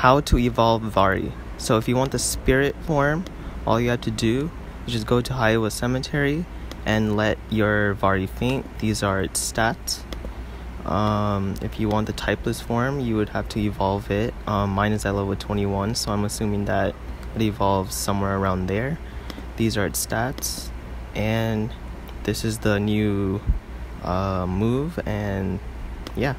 how to evolve Vari. So if you want the spirit form, all you have to do is just go to Hiowa Cemetery and let your Vari faint. These are its stats. Um, if you want the typeless form, you would have to evolve it. Um, mine is at level 21, so I'm assuming that it evolves somewhere around there. These are its stats, and this is the new uh, move, and yeah.